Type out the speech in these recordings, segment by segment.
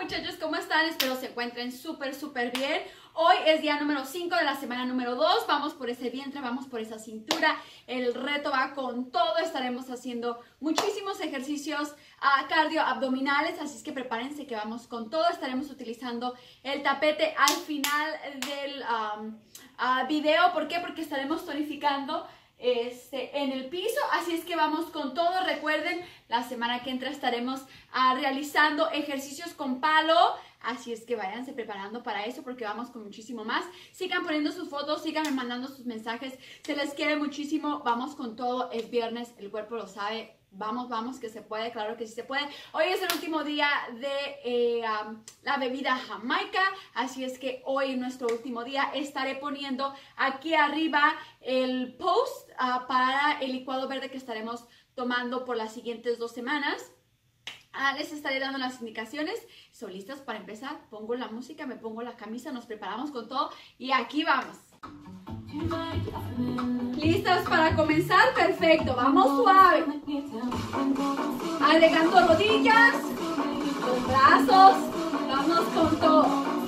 muchachos, ¿cómo están? Espero se encuentren súper, súper bien. Hoy es día número 5 de la semana número 2. Vamos por ese vientre, vamos por esa cintura. El reto va con todo. Estaremos haciendo muchísimos ejercicios uh, cardio abdominales, así es que prepárense que vamos con todo. Estaremos utilizando el tapete al final del uh, video. ¿Por qué? Porque estaremos tonificando este, en el piso. Así es que vamos con todo. Recuerden, la semana que entra estaremos uh, realizando ejercicios con palo. Así es que váyanse preparando para eso porque vamos con muchísimo más. Sigan poniendo sus fotos, sigan mandando sus mensajes. Se les quiere muchísimo. Vamos con todo. Es viernes, el cuerpo lo sabe. Vamos, vamos, que se puede, claro que sí se puede. Hoy es el último día de eh, la bebida jamaica, así es que hoy, nuestro último día, estaré poniendo aquí arriba el post uh, para el licuado verde que estaremos tomando por las siguientes dos semanas. Ah, les estaré dando las indicaciones. ¿Son listas para empezar? Pongo la música, me pongo la camisa, nos preparamos con todo y aquí vamos. ¿Listas para comenzar? Perfecto, vamos suave. Agregando rodillas, los brazos, vamos con todo.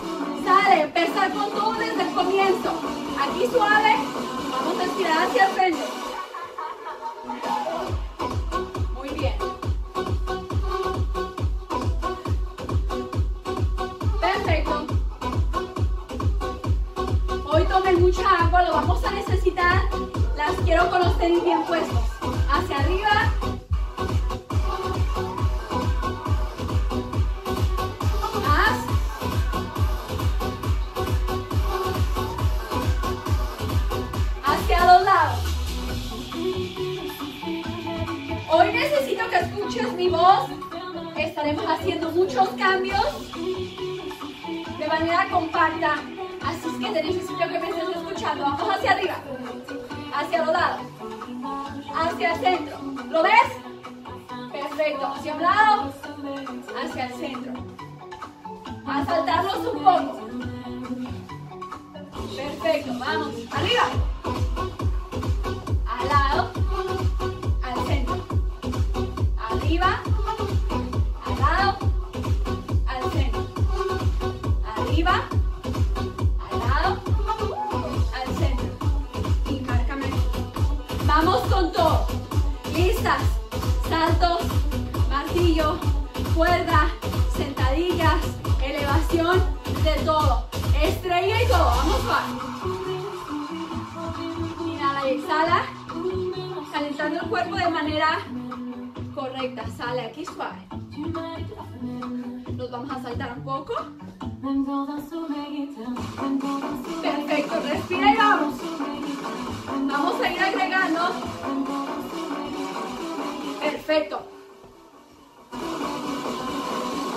Sale, empezar con todo desde el comienzo. Aquí suave, vamos a estirar hacia el frente. Muy bien. Perfecto. Hoy tomen mucha agua, lo vamos a necesitar. Las quiero con los tenis bien puestos. Hacia arriba. Vamos hacia arriba, hacia los lados, hacia el centro. ¿Lo ves? Perfecto. Hacia un lado, hacia el centro. A saltarlos un. Nos vamos a saltar un poco. Perfecto, respira y vamos. Vamos a ir agregando. Perfecto.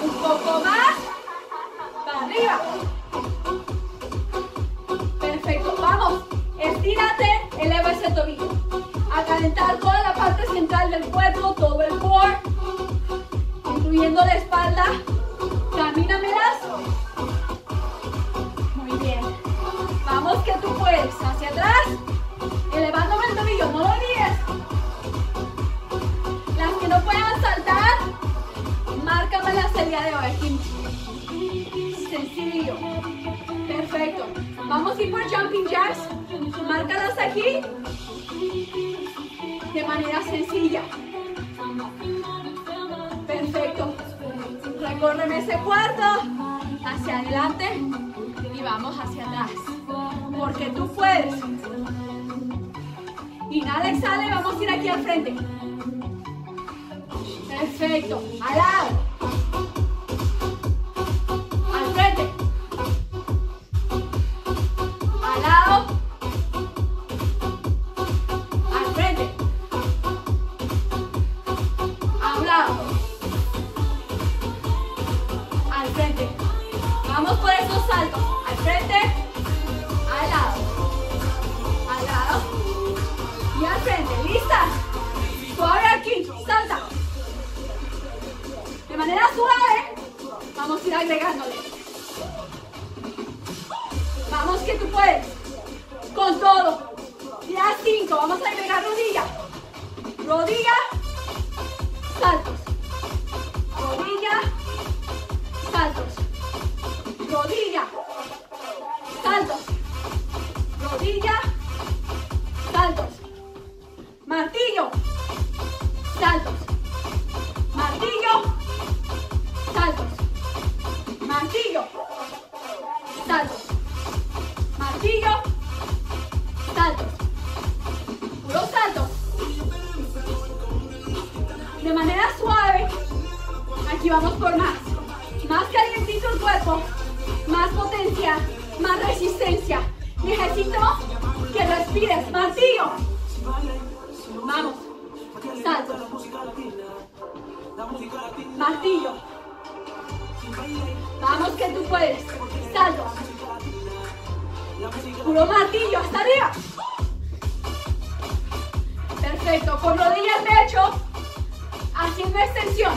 Un poco más. Para arriba. Perfecto, vamos. Estírate, eleva ese tobillo. A calentar toda la parte central del cuerpo, todo el core, incluyendo la espalda. Que tú puedes. Hacia atrás. Elevándome el tobillo. No lo olvides. Las que no puedan saltar, márcamelas el día de hoy. Sencillo. Perfecto. Vamos a ir por jumping jacks. Márcalas aquí. De manera sencilla. Perfecto. Recórreme ese cuarto. Hacia adelante. Y vamos hacia atrás. Porque tú puedes. Inhala, exhala y vamos a ir aquí al frente. Perfecto. Al lado. Al frente. Al lado. Al frente. A lado. Al frente. Vamos por esos saltos. Al frente y al frente. ¿Listas? Por aquí, salta. De manera suave, vamos a ir agregándole. Vamos que tú puedes. Con todo. Ya cinco, vamos a agregar rodilla. Rodilla, saltos. Rodilla, saltos. Rodilla, saltos. Rodilla, saltos, martillo, saltos, martillo, saltos, martillo, saltos, martillo, saltos, puros saltos. De manera suave, aquí vamos por más, más calientito el cuerpo, más potencia, más resistencia. Necesito que respires, martillo. Vamos, salto. Martillo. Vamos que tú puedes. Salto. Puro martillo, hasta arriba. Perfecto, con rodillas pecho, haciendo extensión.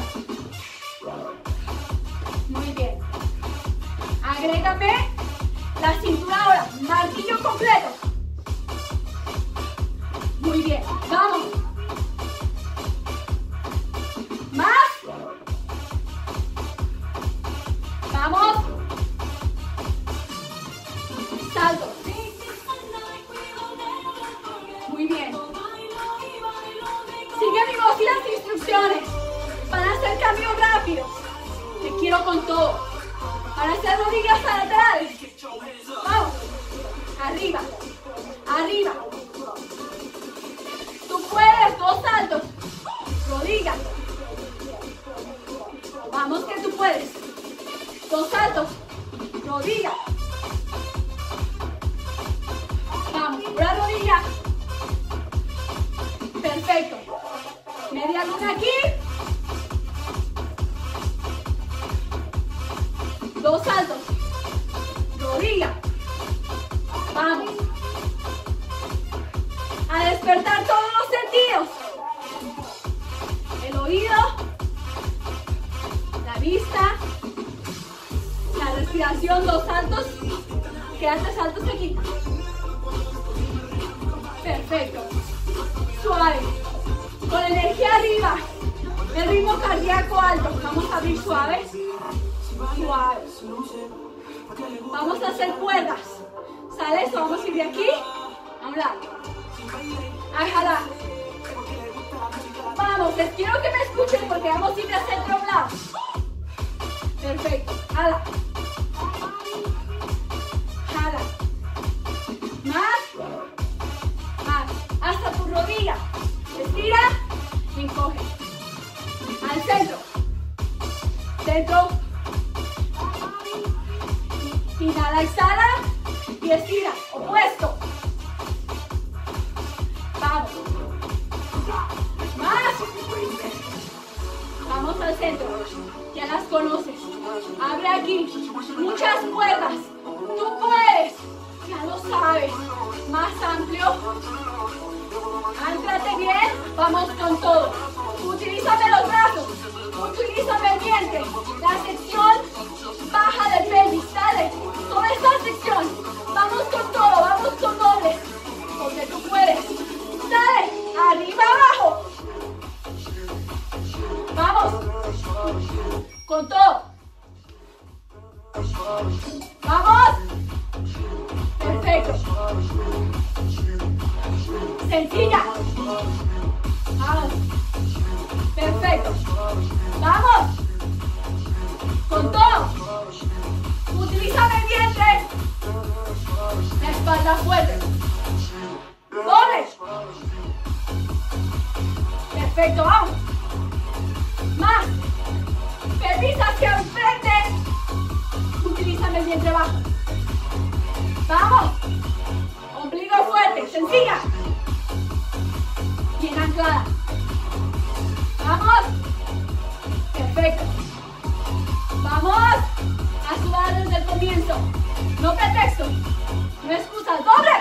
Muy bien. Agrégame la cintura ahora, martillo completo. Muy bien, vamos. Vamos a hacer cuerdas. ¿Sale? Esto vamos a ir de aquí a un. A jalar. Vamos, les quiero que me escuchen porque vamos a ir de a un lado. Perfecto. Jala. Jala. Más. Más. Hasta tu rodilla. Estira. Encoge. Al centro. Centro. Inhala, exhala. Y estira. Opuesto. Vamos. Más. Vamos al centro. Ya las conoces. Abre aquí. Muchas cuerdas. Tú puedes. Ya lo sabes. Más amplio. Anclate bien. Vamos con todo. Utilízame los brazos. Utilízame el vientre. La sección Espalda fuerte. Doble. Perfecto, vamos. Más. Pelvis hacia enfrente. Utilízame el vientre bajo. Vamos. Ombligo fuerte. Sencilla. Bien anclada. Vamos. Perfecto. Vamos a sudar desde el comienzo. No pretexto. No excusas. ¡Doble!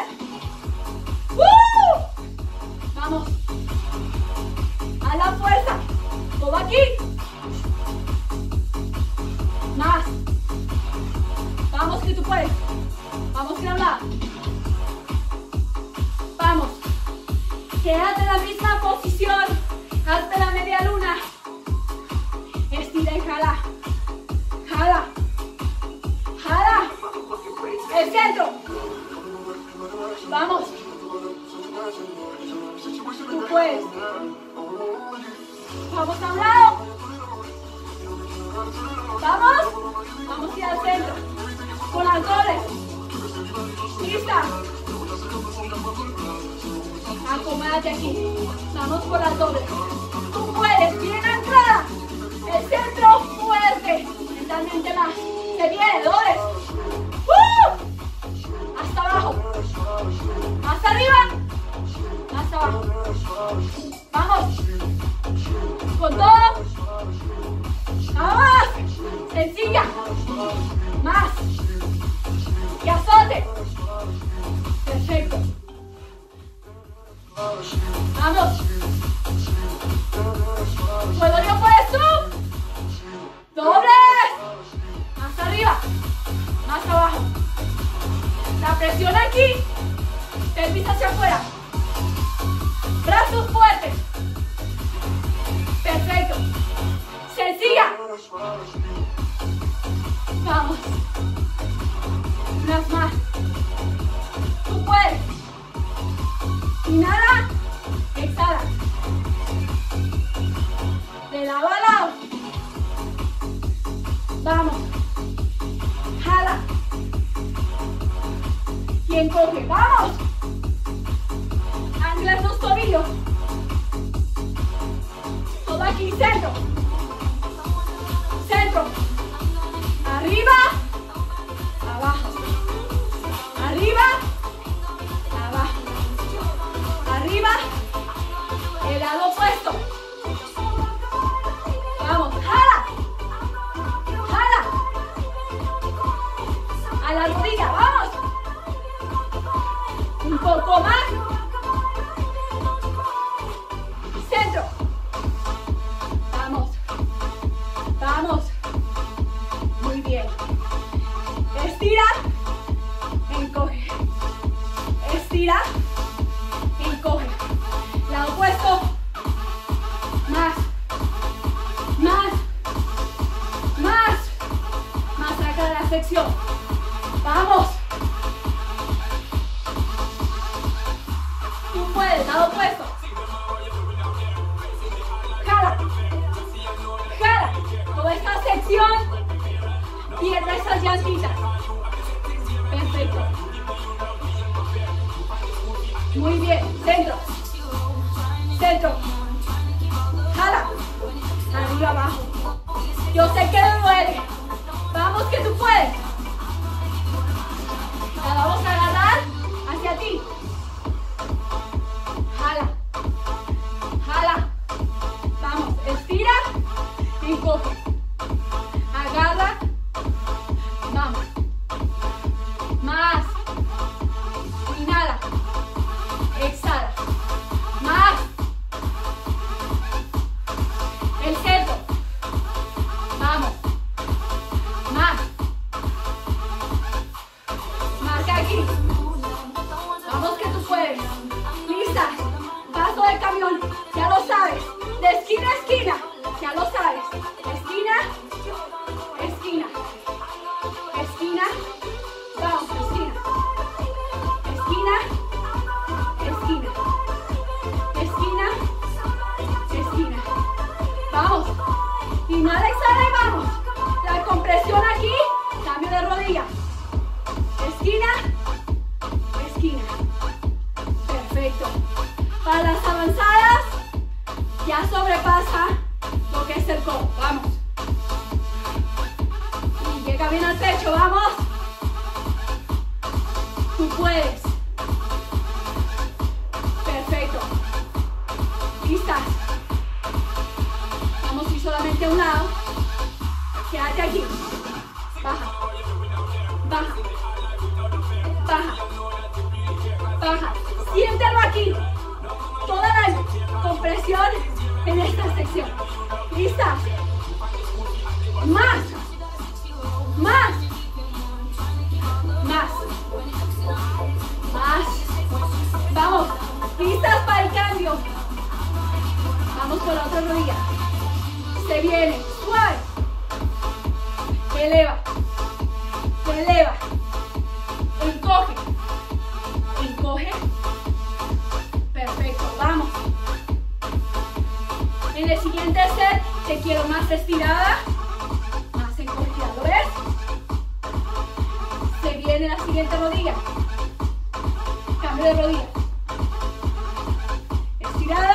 我们 el siguiente set te quiero más estirada, más encorvada, ¿lo ves? Se viene la siguiente rodilla, cambio de rodilla, estirada,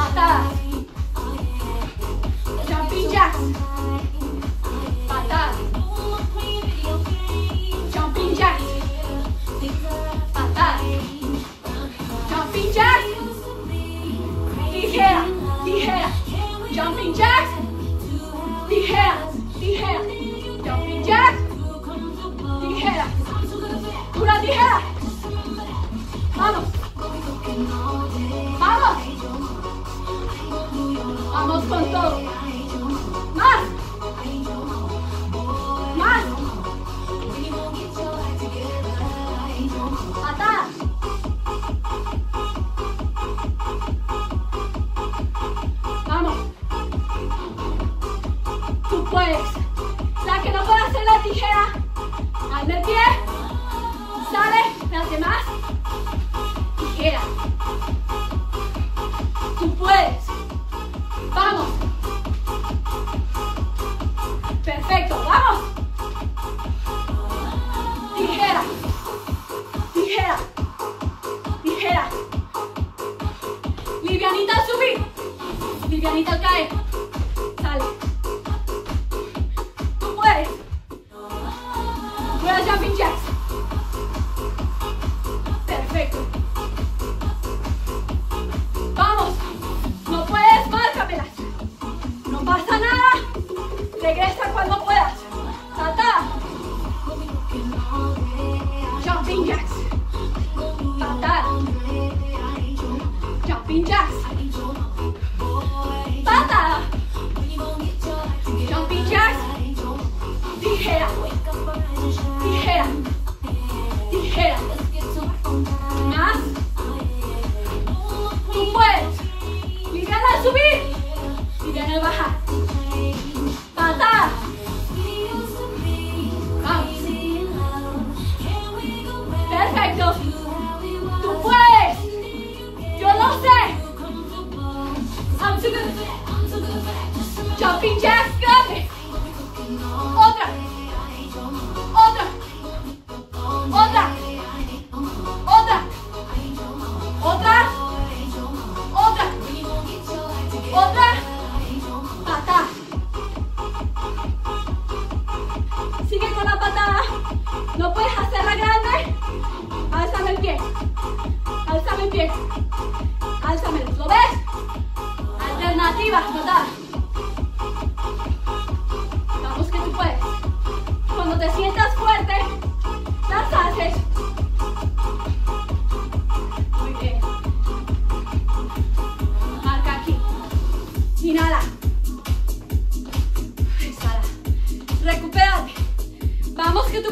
matar.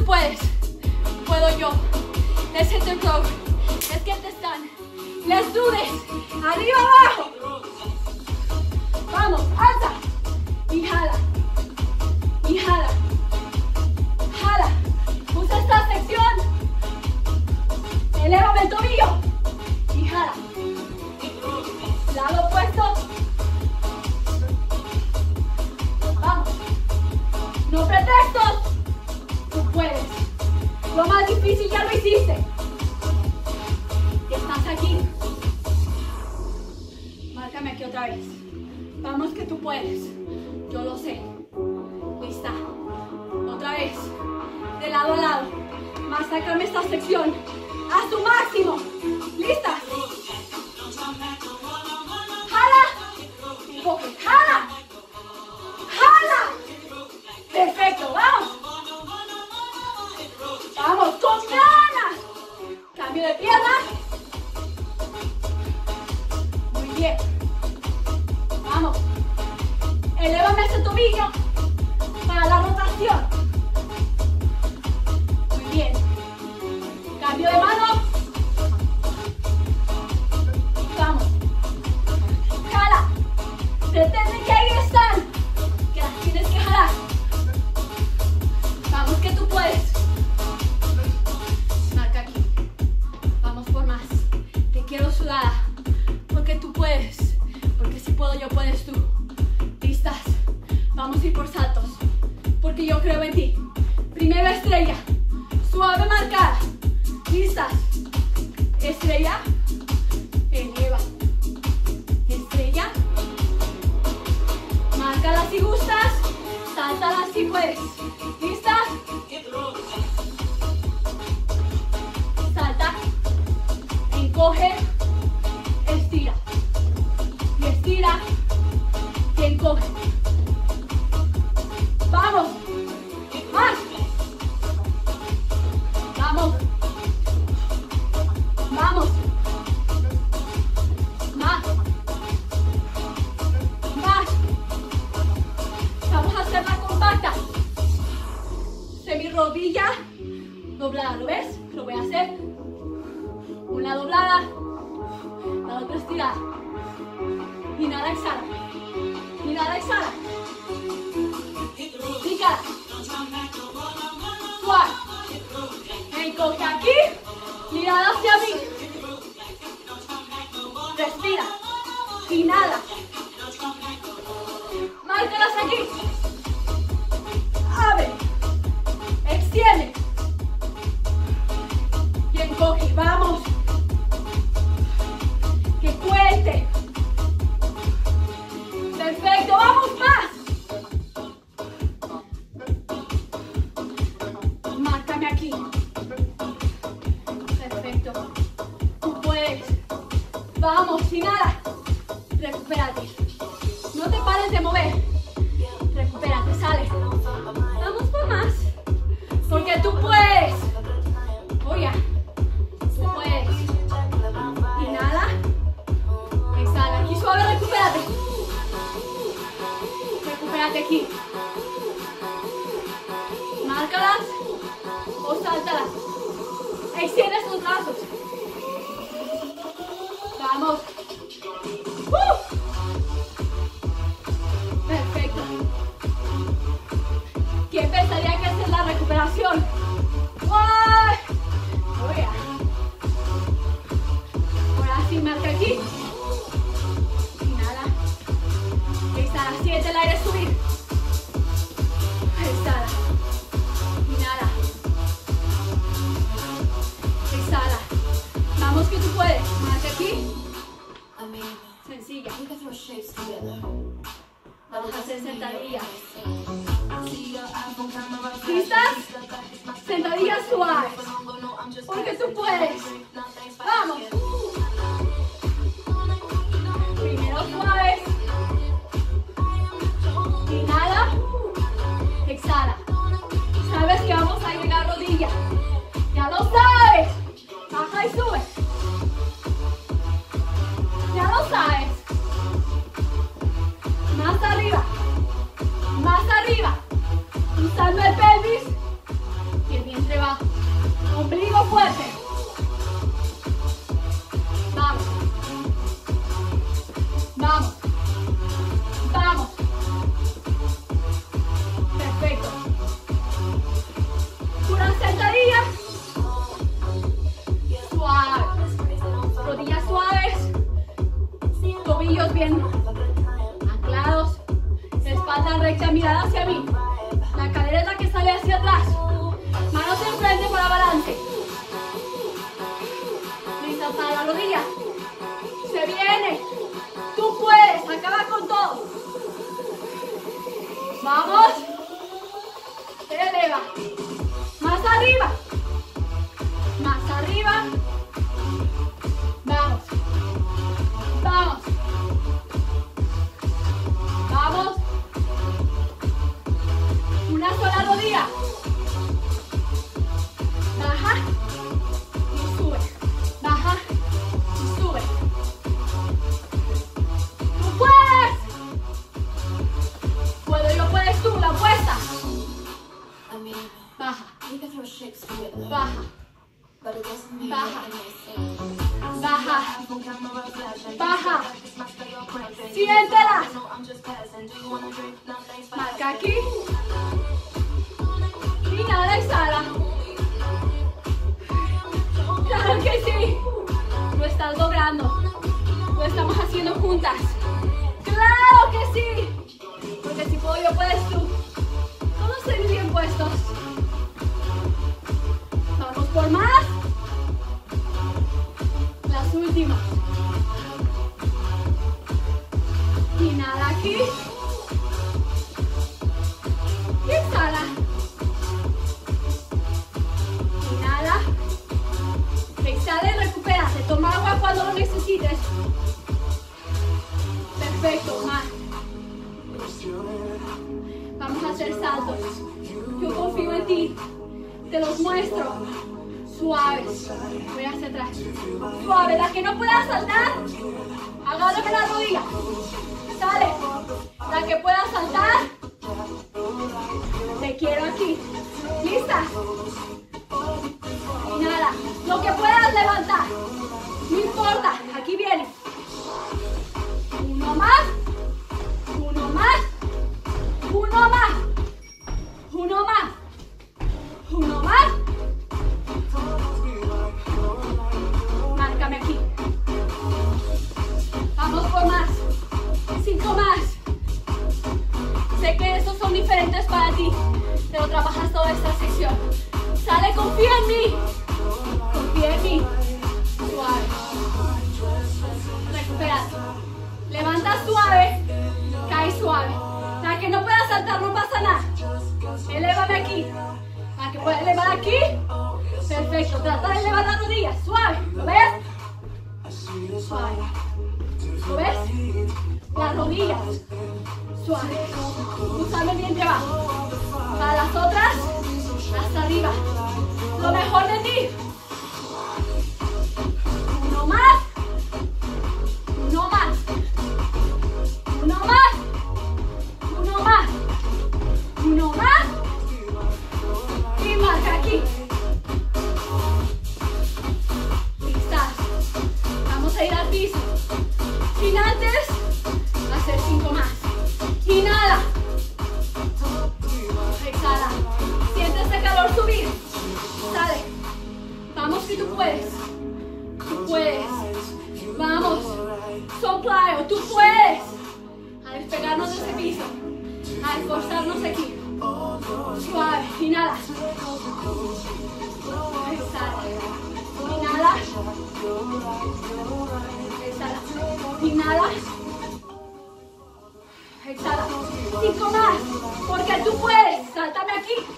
puedes, puedo yo. Let's hit the road. Let's get this done. Let's do. Arriba, abajo. Vamos, alza. Y jala. Y jala. Jala. Usa esta sección. Eleva el tobillo. Y jala. Lado opuesto. Vamos. No pretexto. Lo más difícil ya lo hiciste. Y estás aquí. Márcame aquí otra vez. Vamos que tú puedes. Yo lo sé. Lista. Otra vez. De lado a lado. Masacrame esta sección. A su máximo. Listas. a 60 días. ¿Listas? Sentadillas suaves. Porque tú puedes. Vamos. Primero suaves. Inhala. Exhala. Sabes que vamos a llegar rodilla. Ya lo sabes. Baja y sube. fuerte. quiero aquí. ¿Lista? Inhala. Lo que puedas levantar. No importa. tú puedes. Tú puedes. Vamos. Soplayo, tú puedes. A despegarnos de ese piso. A esforzarnos aquí. Suave, inhala. Exhala. Inhala. Exhala. Inhala. Exhala. Cinco más. Porque tú puedes. Sáltame aquí.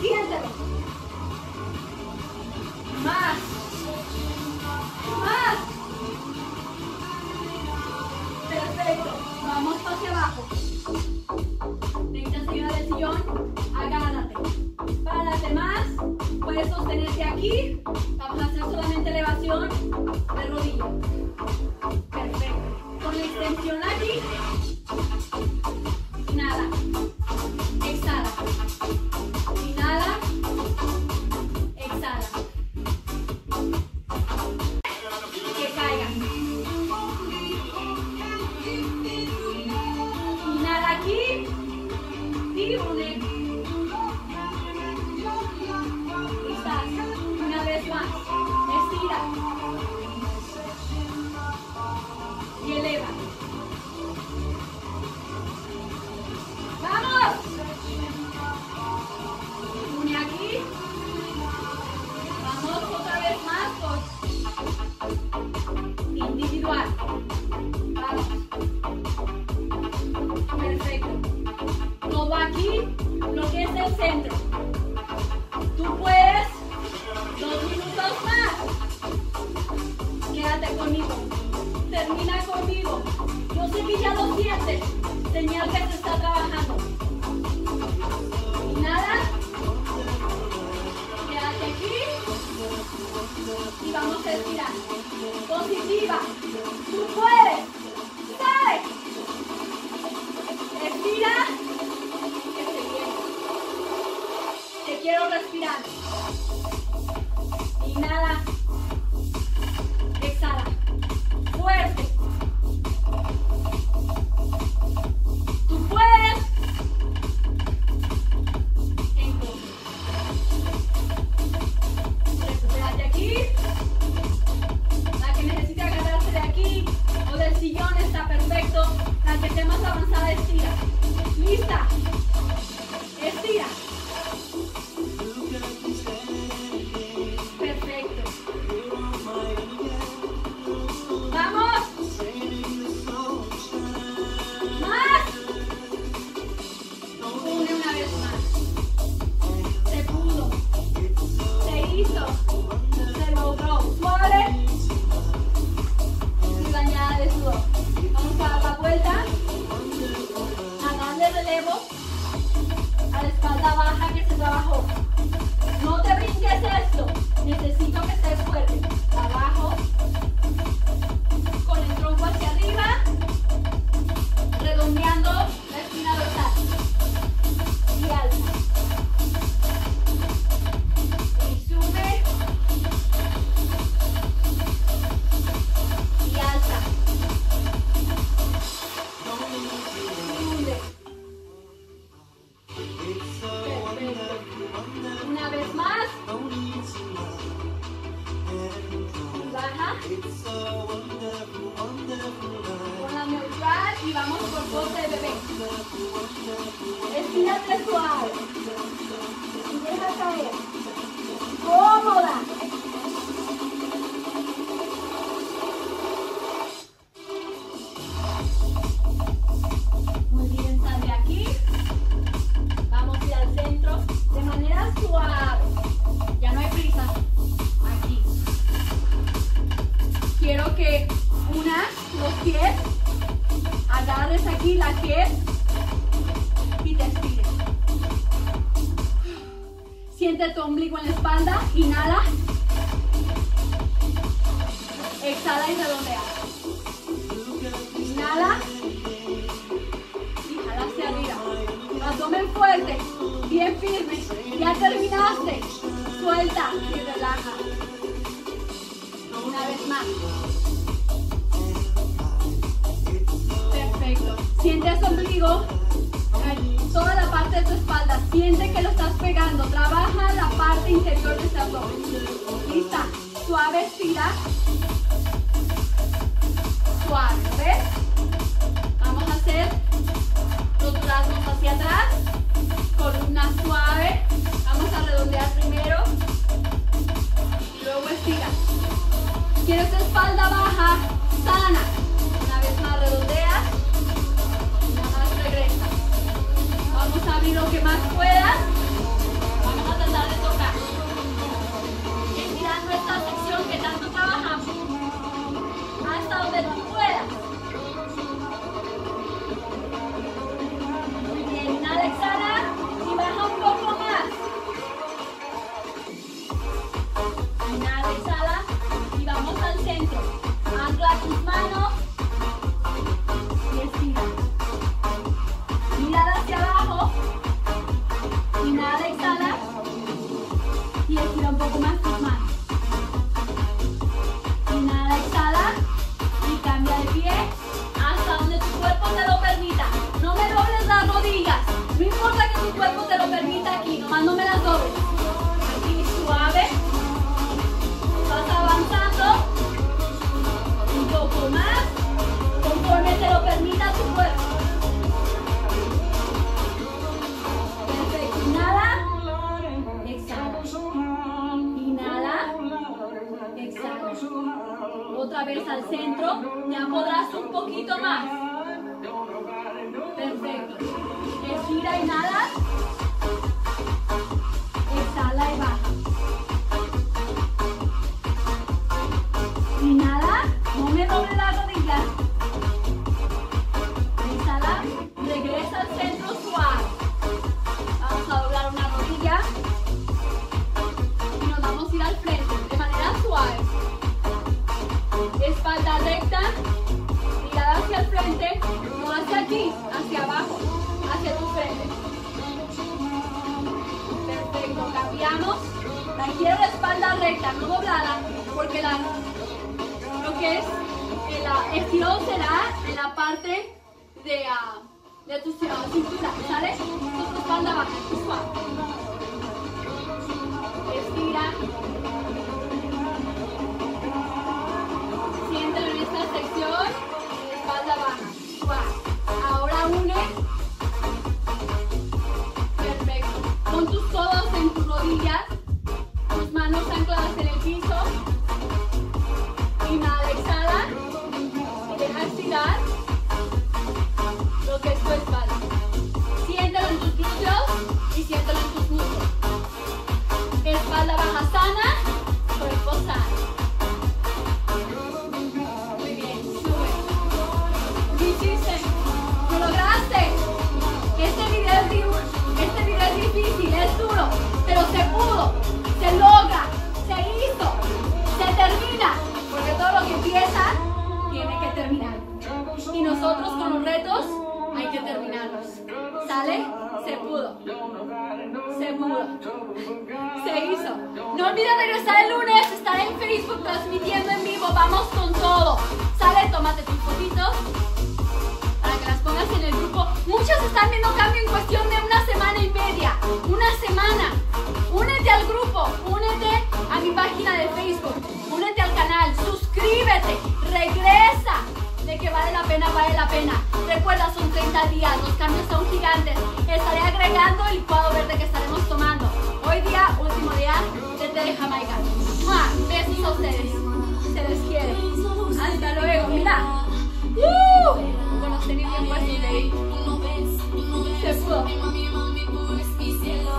Más. Más. Suave. Vamos a hacer los brazos hacia atrás. Columna suave. Vamos a redondear primero. Y luego estira. Quiero esa espalda baja, sana. Una vez más redondea. Nada más regresa. Vamos a abrir lo que más puedas. Vamos a tratar de tocar. Hasta donde Otra al centro. Ya podrás un poquito más. Perfecto. Estira, inhala. Perfecto, cambiamos. La quiero la espalda recta, no doblada, porque la lo que es el ah, estirón será en la parte de, ah, de tu ah, cintura, ¿sale? Tu espalda baja, suave. Estira. vamos con todo. Sale, tómate tus fotitos para que las pongas en el grupo. Muchas están viendo cambio en cuestión de una semana y media. Una semana. Únete al grupo, únete a mi página de Facebook, únete al canal, suscríbete, regresa. De que vale la pena, vale la pena. Recuerda, son 30 días, los cambios son gigantes. Estaré agregando el licuado verde que estaremos tomando. Hoy día, último día de Tele Jamaica. ¡Mua! Besos a ustedes les quiere. Hasta luego, mira. ¡Uh! Con los tenis bien puestos, baby. Se pudo.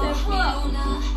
Se pudo.